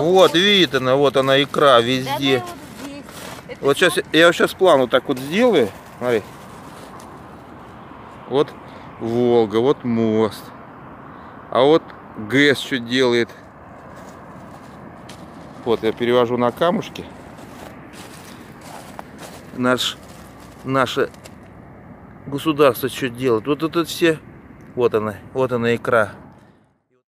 Ну вот, видит она, вот она икра везде. Вот сейчас, я сейчас план вот так вот сделаю. Смотри. Вот Волга, вот мост. А вот ГЭС что делает. Вот я перевожу на камушки. Наш, наше государство что делает. Вот тут все. Вот она, вот она икра.